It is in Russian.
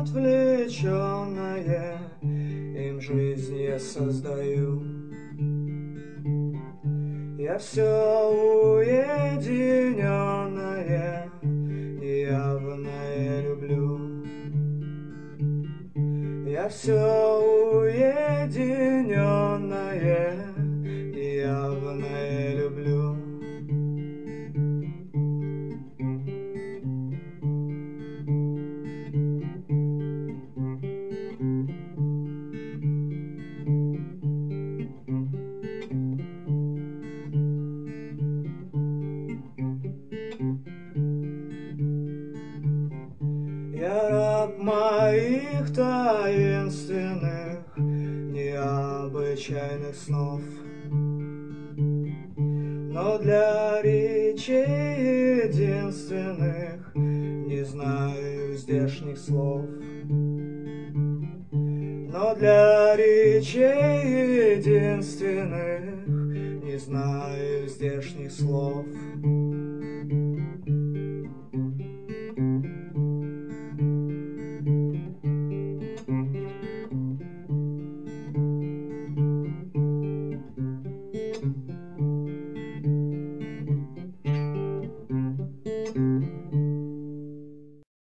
отвлеченное им жизнь я создаю. Я все уединенное, неявное люблю. Я все уединенное, Раб моих таинственных, необычайных снов. Но для речей единственных не знаю здешних слов. Но для речей единственных не знаю здешних слов.